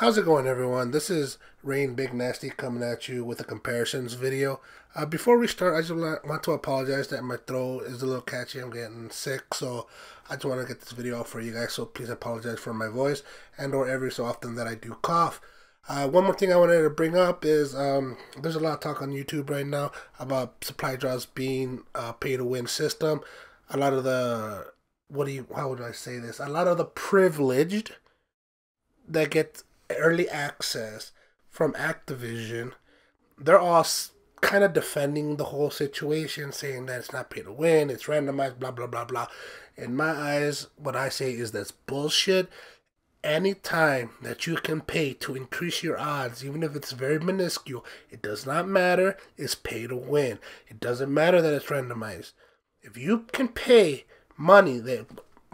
How's it going everyone? This is Rain Big Nasty coming at you with a comparisons video. Uh, before we start, I just want to apologize that my throat is a little catchy. I'm getting sick, so I just want to get this video out for you guys. So please apologize for my voice and or every so often that I do cough. Uh, one more thing I wanted to bring up is um, there's a lot of talk on YouTube right now about supply drops being a pay to win system. A lot of the what do you how would I say this? A lot of the privileged that get early access from Activision, they're all kind of defending the whole situation, saying that it's not pay to win, it's randomized, blah, blah, blah, blah. In my eyes, what I say is that's bullshit. Anytime that you can pay to increase your odds, even if it's very minuscule, it does not matter. It's pay to win. It doesn't matter that it's randomized. If you can pay money that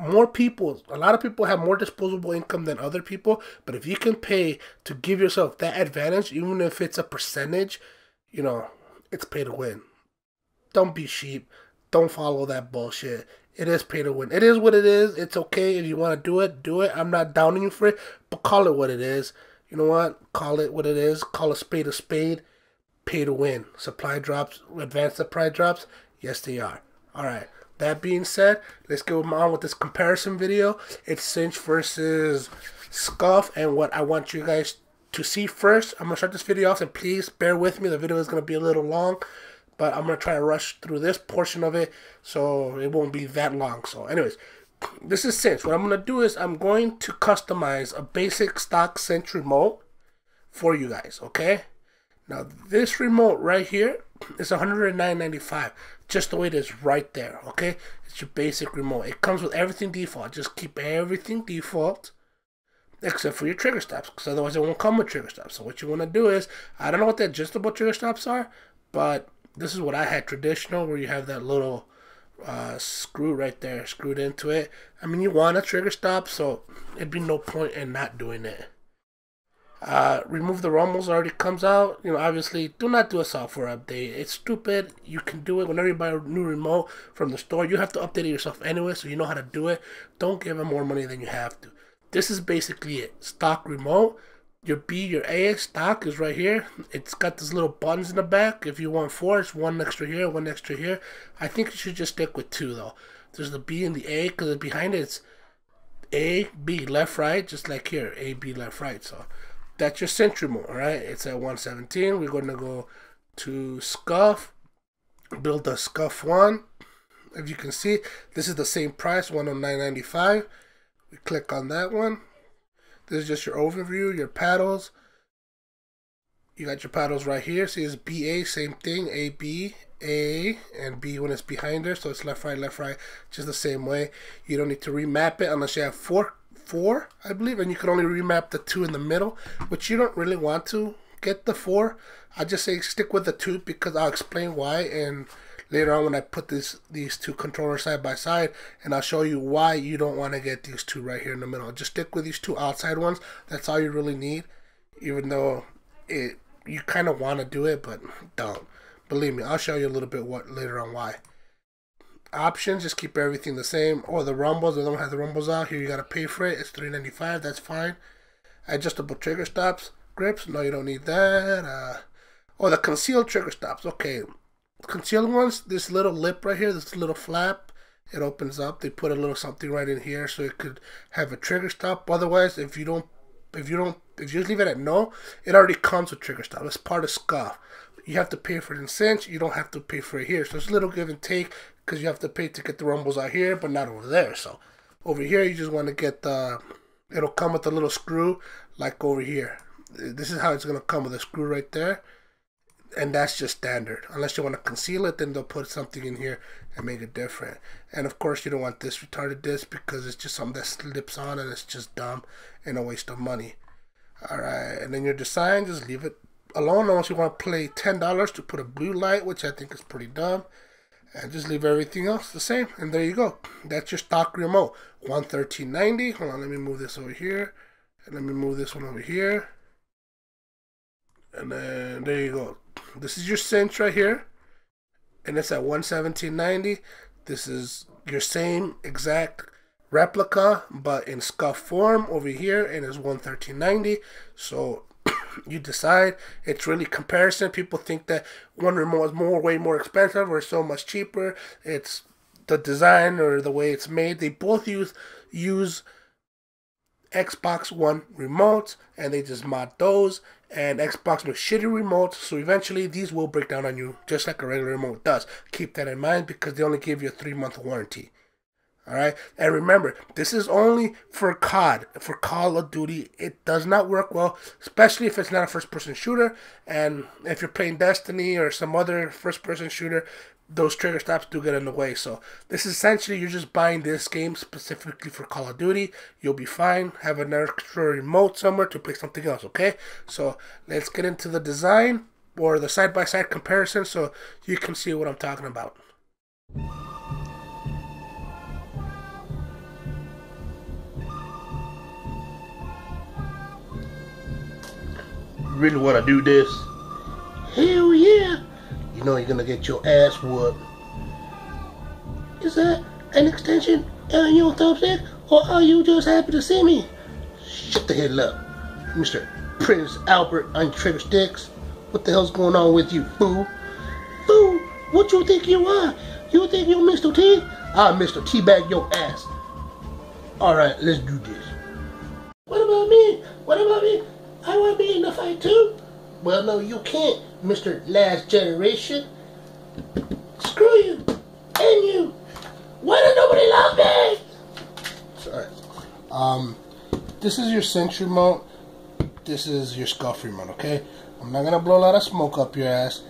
more people, a lot of people have more disposable income than other people. But if you can pay to give yourself that advantage, even if it's a percentage, you know, it's pay to win. Don't be sheep. Don't follow that bullshit. It is pay to win. It is what it is. It's okay if you want to do it, do it. I'm not downing you for it, but call it what it is. You know what? Call it what it is. Call a spade a spade. Pay to win. Supply drops, advanced supply drops. Yes, they are. All right. That being said, let's go on with this comparison video. It's Cinch versus Scuf, and what I want you guys to see first, I'm going to start this video off, and please bear with me. The video is going to be a little long, but I'm going to try to rush through this portion of it, so it won't be that long. So anyways, this is Cinch. What I'm going to do is I'm going to customize a basic stock Cinch remote for you guys, okay? Now, this remote right here is $109.95 just the way it is right there okay? It's your basic remote. It comes with everything default. Just keep everything default except for your trigger stops because otherwise it won't come with trigger stops. So what you want to do is I don't know what the adjustable trigger stops are but this is what I had traditional where you have that little uh, screw right there screwed into it. I mean you want a trigger stop so it'd be no point in not doing it uh, remove the rumbles already comes out. You know, obviously, do not do a software update. It's stupid. You can do it whenever you buy a new remote from the store. You have to update it yourself anyway, so you know how to do it. Don't give them more money than you have to. This is basically it. Stock remote. Your B, your A stock is right here. It's got these little buttons in the back. If you want four, it's one extra here, one extra here. I think you should just stick with two though. There's the B and the A because behind it, it's A, B, left, right, just like here. A, B, left, right. So that's your Cinch remote, right? It's at 117. We're going to go to Scuf, build the Scuf one. If you can see, this is the same price, 109.95. We click on that one. This is just your overview, your paddles. You got your paddles right here. See, it's BA, same thing. A, B, A, and B when it's behind there. So it's left, right, left, right, just the same way. You don't need to remap it unless you have four four, I believe, and you can only remap the two in the middle, which you don't really want to get the four. I just say stick with the two because I'll explain why and later on when I put this these two controllers side by side and I'll show you why you don't want to get these two right here in the middle. Just stick with these two outside ones. That's all you really need. Even though it you kind of want to do it, but don't. Believe me, I'll show you a little bit what later on why options, just keep everything the same. Or the rumbles, they don't have the rumbles out. Here you gotta pay for it. It's three ninety five. That's fine. Adjustable trigger stops, grips. No, you don't need that. Uh, oh, the concealed trigger stops. Okay, concealed ones. This little lip right here, this little flap. It opens up. They put a little something right in here so it could have a trigger stop. Otherwise, if you don't, if you don't, if you just leave it at no, it already comes with trigger stop. It's part of Scuf. You have to pay for it in Cinch. You don't have to pay for it here. So it's a little give and take because you have to pay to get the rumbles out here, but not over there. So over here, you just want to get the, it'll come with a little screw like over here. This is how it's going to come with a screw right there. And that's just standard. Unless you want to conceal it, then they'll put something in here and make it different. And of course, you don't want this retarded disc because it's just something that slips on and it's just dumb and a waste of money. Alright, and then your design, just leave it alone unless you want to pay $10 to put a blue light, which I think is pretty dumb and just leave everything else the same and there you go. That's your stock remote. 113.90 hold on let me move this over here and let me move this one over here and then there you go. This is your cinch right here and it's at 117.90 this is your same exact replica, but in Scuf form over here, and it's 113.90. So you decide. It's really comparison. People think that one remote is more, way more expensive or so much cheaper. It's the design or the way it's made. They both use use Xbox One remotes, and they just mod those. And Xbox makes shitty remotes, so eventually these will break down on you, just like a regular remote does. Keep that in mind because they only give you a three month warranty. All right, and remember, this is only for COD, for Call of Duty. It does not work well, especially if it's not a first-person shooter. And if you're playing Destiny or some other first-person shooter, those trigger stops do get in the way. So this is essentially you're just buying this game specifically for Call of Duty. You'll be fine. Have an extra remote somewhere to play something else. Okay, so let's get into the design or the side-by-side comparison, so you can see what I'm talking about. Really want to do this? Hell yeah! You know you're gonna get your ass whooped. Is that an extension on your thumbstick, or are you just happy to see me? Shut the hell up, Mr. Prince Albert on trigger sticks. What the hell's going on with you, fool? Fool? What you think you are? You think you're Mr. T? Ah, I'm Mr. Teabag your ass. Alright, let's do this. What about me? What about me? I want to be in the fight too. Well, no, you can't, Mr. Last Generation. Screw you. And you. Why does nobody love me? Sorry. Um, this is your cinch remote. This is your Scuf remote, okay? I'm not going to blow a lot of smoke up your ass.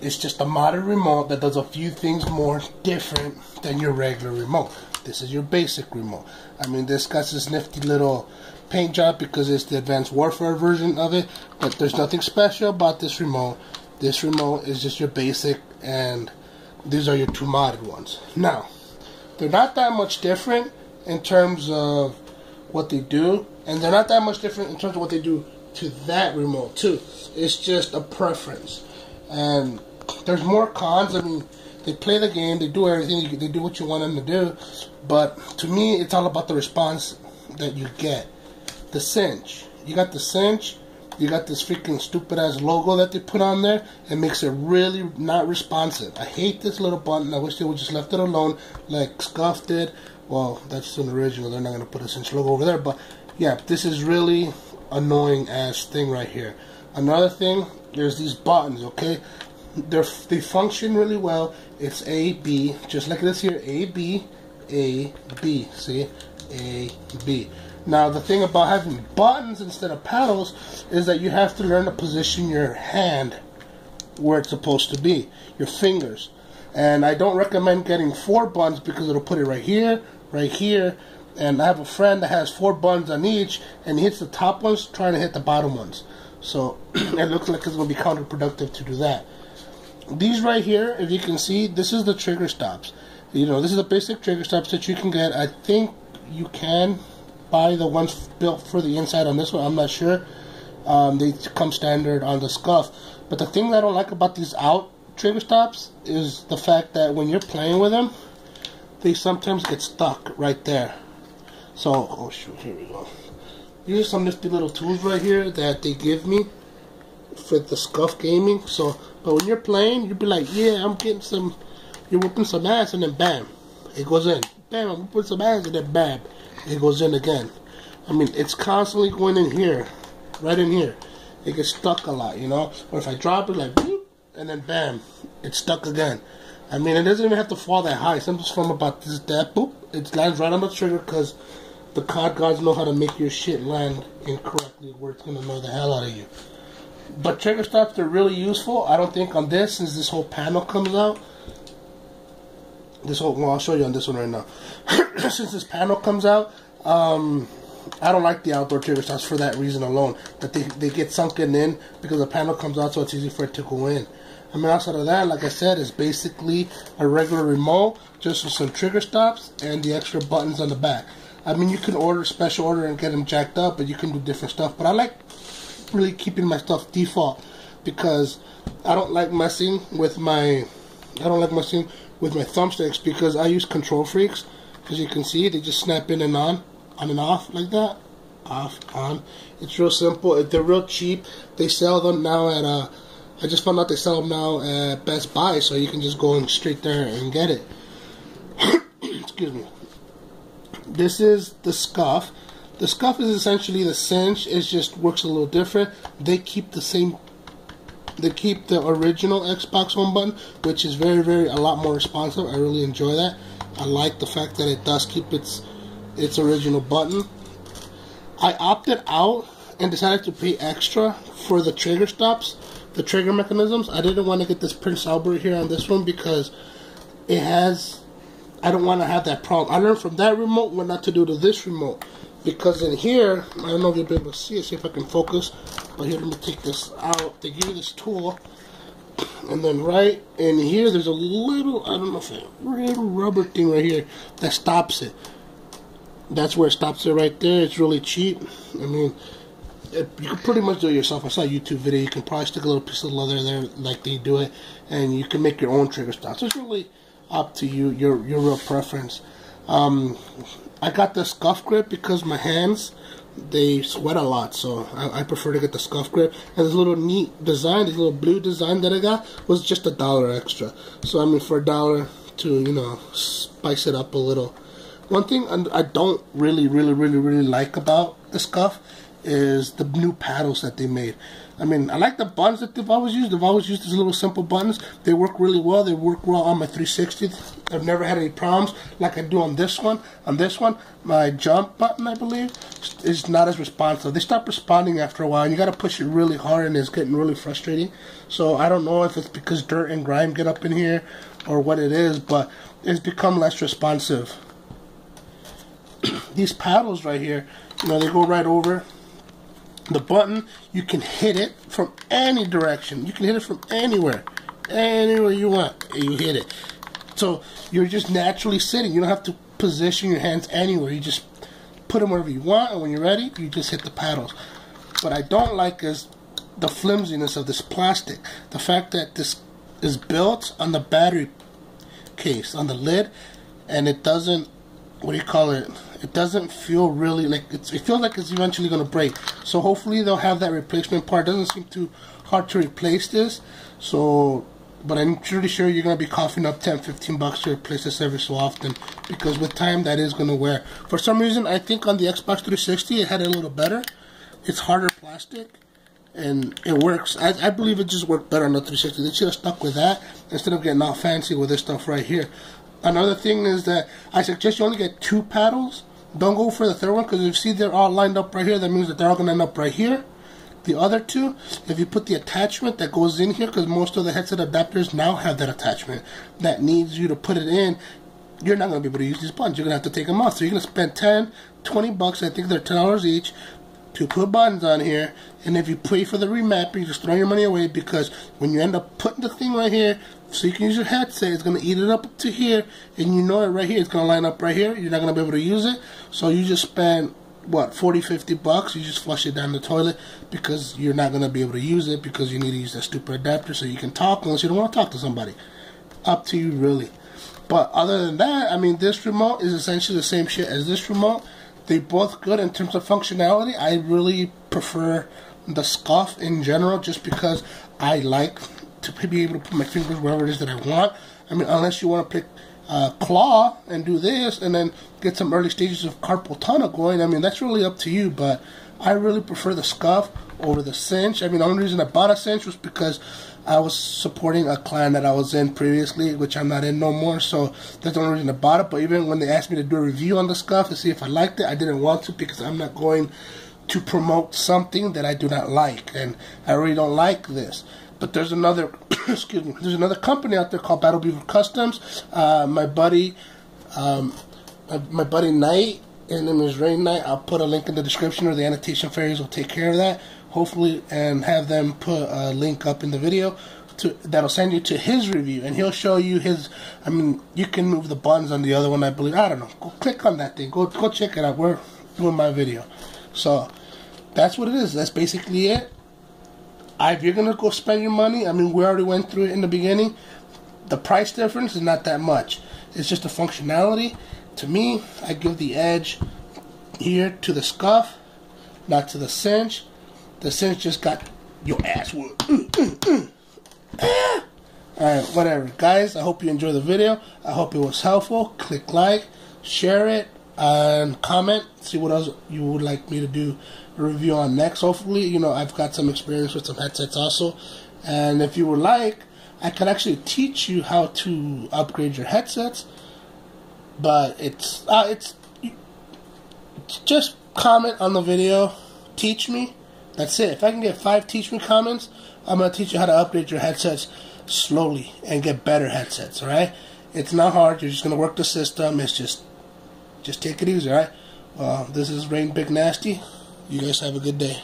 It's just a modern remote that does a few things more different than your regular remote. This is your basic remote. I mean, this got this nifty little paint job because it's the Advanced Warfare version of it. But there's nothing special about this remote. This remote is just your basic, and these are your two modded ones. Now, they're not that much different in terms of what they do, and they're not that much different in terms of what they do to that remote too. It's just a preference, and there's more cons. I mean, they play the game, they do everything, they do what you want them to do, but to me, it's all about the response that you get the cinch. You got the cinch. You got this freaking stupid ass logo that they put on there. It makes it really not responsive. I hate this little button. I wish they would just left it alone like Scuf did. Well, that's an original. They're not going to put a cinch logo over there. But yeah, this is really annoying ass thing right here. Another thing, there's these buttons, okay? They're, they function really well. It's A, B, just like this here. A, B, A, B. See? A, B. Now, the thing about having buttons instead of paddles is that you have to learn to position your hand where it's supposed to be, your fingers. And I don't recommend getting four buttons because it'll put it right here, right here. And I have a friend that has four buttons on each, and he hits the top ones trying to hit the bottom ones. So it looks like it's going to be counterproductive to do that. These right here, if you can see, this is the trigger stops. You know, this is the basic trigger stops that you can get. I think you can buy the ones built for the inside on this one. I'm not sure. Um, they come standard on the Scuf. But the thing that I don't like about these out trigger stops is the fact that when you're playing with them, they sometimes get stuck right there. So, oh shoot, here we go. These are some nifty little tools right here that they give me for the Scuf gaming. So, but when you're playing, you'd be like, yeah, I'm getting some, you're whooping some ass, and then bam, it goes in. Bam, I'm whooping some ass, and then bam, it goes in again. I mean, it's constantly going in here, right in here. It gets stuck a lot, you know? Or if I drop it like, and then bam, it's stuck again. I mean, it doesn't even have to fall that high. Sometimes from about this, that, boop, it lands right on the trigger because the COD gods know how to make your shit land incorrectly where it's going to annoy the hell out of you. But trigger stops, they're really useful. I don't think on this, since this whole panel comes out, this whole well I'll show you on this one right now. Since this panel comes out, um, I don't like the outdoor trigger stops for that reason alone. That they, they get sunken in because the panel comes out so it's easy for it to go in. I mean outside of that, like I said, it's basically a regular remote just with some trigger stops and the extra buttons on the back. I mean you can order special order and get them jacked up, but you can do different stuff. But I like really keeping my stuff default because I don't like messing with my I don't like messing with my thumbsticks because I use control freaks. As you can see, they just snap in and on, on and off like that. Off, on. It's real simple. They're real cheap. They sell them now at, uh, I just found out they sell them now at Best Buy, so you can just go in straight there and get it. Excuse me. This is the Scuf. The Scuf is essentially the cinch. It just works a little different. They keep the same. They keep the original Xbox One button, which is very, very a lot more responsive. I really enjoy that. I like the fact that it does keep its its original button. I opted out and decided to pay extra for the trigger stops, the trigger mechanisms. I didn't want to get this Prince Albert here on this one because it has I don't want to have that problem. I learned from that remote what not to do to this remote. Because in here, I don't know if you'll be able to see it, see if I can focus. But here, let me take this out. They give you this tool. And then right in here, there's a little, I don't know if it, little rubber thing right here that stops it. That's where it stops it right there. It's really cheap. I mean, it, you can pretty much do it yourself. I saw a YouTube video. You can probably stick a little piece of leather there like they do it. And you can make your own trigger stops. It's really up to you, your your real preference. Um, I got the Scuf grip because my hands they sweat a lot, so I, I, prefer to get the Scuf grip. And this little neat design, this little blue design that I got was just a dollar extra. So I mean, for a dollar to you know spice it up a little. One thing I don't really, really, really, really like about the Scuf is the new paddles that they made. I mean, I like the buttons that they've always used. They've always used these little simple buttons. They work really well. They work well on my 360. I've never had any problems like I do on this one. On this one, my jump button, I believe, is not as responsive. They stop responding after a while, and you got to push it really hard, and it's getting really frustrating. So I don't know if it's because dirt and grime get up in here or what it is, but it's become less responsive. These paddles right here, you know, they go right over the button, you can hit it from any direction. You can hit it from anywhere. Anywhere you want, you hit it. So you're just naturally sitting. You don't have to position your hands anywhere. You just put them wherever you want, and when you're ready, you just hit the paddles. What I don't like is the flimsiness of this plastic. The fact that this is built on the battery case, on the lid, and it doesn't, what do you call it? it doesn't feel really like it's, it feels like it's eventually going to break. So hopefully they'll have that replacement part. Doesn't seem too hard to replace this. So, but I'm pretty sure you're going to be coughing up 10, 15 bucks to replace this every so often because with time that is going to wear. For some reason, I think on the Xbox 360 it had a little better. It's harder plastic and it works. I, I believe it just worked better on the 360. They should have stuck with that instead of getting all fancy with this stuff right here. Another thing is that I suggest you only get two paddles don't go for the third one because if you see they're all lined up right here, that means that they're all going to end up right here. The other two, if you put the attachment that goes in here, because most of the headset adapters now have that attachment that needs you to put it in, you're not going to be able to use these buttons. You're going to have to take them off. So you're going to spend 10, 20 bucks, I think they're $10 each, to put buttons on here. And if you pay for the remap, you just throw your money away because when you end up putting the thing right here, so you can use your headset. It's going to eat it up to here, and you know it right here. It's going to line up right here. You're not going to be able to use it. So you just spend, what, 40, 50 bucks. You just flush it down the toilet because you're not going to be able to use it because you need to use that stupid adapter so you can talk unless you don't want to talk to somebody. Up to you, really. But other than that, I mean, this remote is essentially the same shit as this remote. They both good in terms of functionality. I really prefer the Scuf in general just because I like to be able to put my fingers wherever it is that I want. I mean, unless you want to pick uh, claw and do this and then get some early stages of carpal tunnel going. I mean, that's really up to you, but I really prefer the Scuf over the cinch. I mean, the only reason I bought a cinch was because I was supporting a clan that I was in previously, which I'm not in no more, so that's the only reason I bought it. But even when they asked me to do a review on the Scuf to see if I liked it, I didn't want to because I'm not going to promote something that I do not like, and I really don't like this. But there's another, excuse me, there's another company out there called Battle Beaver Customs. Uh, my buddy, um, my, my, buddy Knight, his name is Rain Knight. I'll put a link in the description, or the annotation fairies will take care of that. Hopefully, and have them put a link up in the video to, that'll send you to his review, and he'll show you his. I mean, you can move the buttons on the other one, I believe. I don't know. Go click on that thing. Go go check it out. We're doing my video, so that's what it is. That's basically it. I, if you're gonna go spend your money, I mean, we already went through it in the beginning. The price difference is not that much. It's just the functionality to me, I give the edge here to the Scuf, not to the cinch. The cinch just got your ass whooped. Mm, mm, mm. Ah. Alright, whatever. Guys, I hope you enjoyed the video. I hope it was helpful. Click like, share it, and comment. See what else you would like me to do review on next. Hopefully, you know, I've got some experience with some headsets also. And if you would like, I could actually teach you how to upgrade your headsets. But it's uh, it's just comment on the video, teach me. That's it. If I can get five teach me comments, I'm gonna teach you how to upgrade your headsets slowly and get better headsets. All right? It's not hard. You're just gonna work the system. It's just just take it easy. All right? Well, this is Rain Big Nasty. You guys have a good day.